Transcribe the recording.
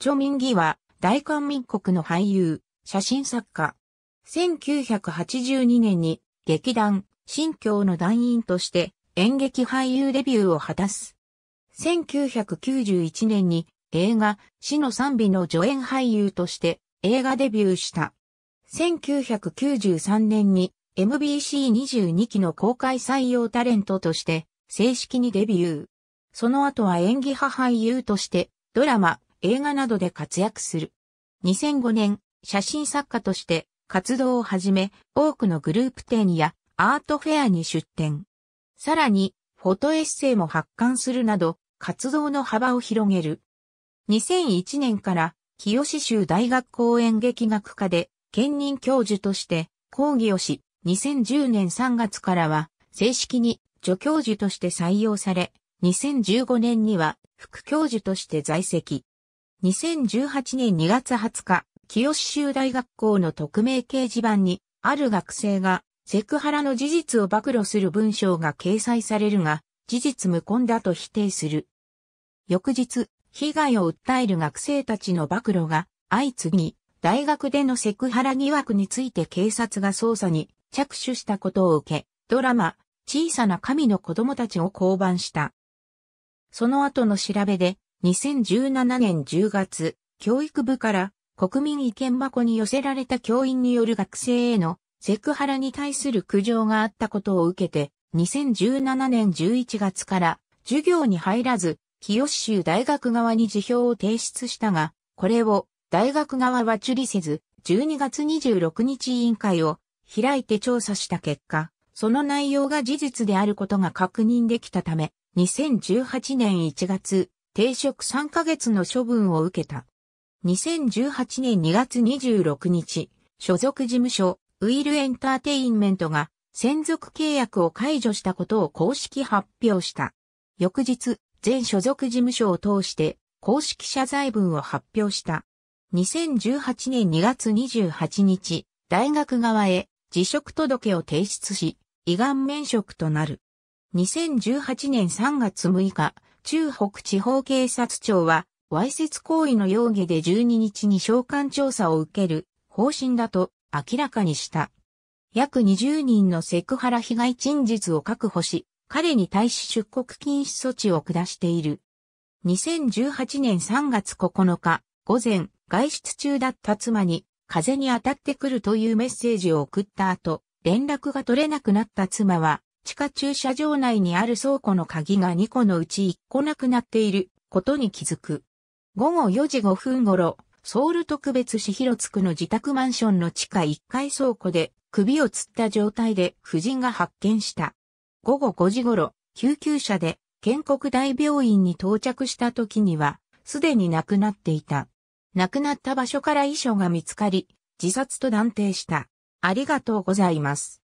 チョミンギは大韓民国の俳優、写真作家。1982年に劇団、新京の団員として演劇俳優デビューを果たす。1991年に映画、死の賛美の助演俳優として映画デビューした。1993年に MBC22 期の公開採用タレントとして正式にデビュー。その後は演技派俳優としてドラマ、映画などで活躍する。2005年、写真作家として活動を始め、多くのグループ展やアートフェアに出展。さらに、フォトエッセイも発刊するなど、活動の幅を広げる。2001年から清州大学公演劇学科で兼任教授として講義をし、2010年3月からは正式に助教授として採用され、2015年には副教授として在籍。2018年2月20日、清州大学校の匿名掲示板に、ある学生がセクハラの事実を暴露する文章が掲載されるが、事実無根だと否定する。翌日、被害を訴える学生たちの暴露が相次ぎ、大学でのセクハラ疑惑について警察が捜査に着手したことを受け、ドラマ、小さな神の子供たちを降板した。その後の調べで、2017年10月、教育部から国民意見箱に寄せられた教員による学生へのセクハラに対する苦情があったことを受けて、2017年11月から授業に入らず、清州大学側に辞表を提出したが、これを大学側は受理せず、12月26日委員会を開いて調査した結果、その内容が事実であることが確認できたため、2018年1月、停職3ヶ月の処分を受けた。2018年2月26日、所属事務所、ウィルエンターテインメントが専属契約を解除したことを公式発表した。翌日、全所属事務所を通して公式謝罪文を発表した。2018年2月28日、大学側へ辞職届を提出し、胃がん免職となる。2018年3月6日、中北地方警察庁は、わいせつ行為の容疑で12日に召喚調査を受ける方針だと明らかにした。約20人のセクハラ被害陳述を確保し、彼に対し出国禁止措置を下している。2018年3月9日、午前、外出中だった妻に、風に当たってくるというメッセージを送った後、連絡が取れなくなった妻は、地下駐車場内にある倉庫の鍵が2個のうち1個なくなっていることに気づく。午後4時5分頃、ソウル特別市広津区の自宅マンションの地下1階倉庫で首を吊った状態で夫人が発見した。午後5時頃、救急車で建国大病院に到着した時には、すでに亡くなっていた。亡くなった場所から遺書が見つかり、自殺と断定した。ありがとうございます。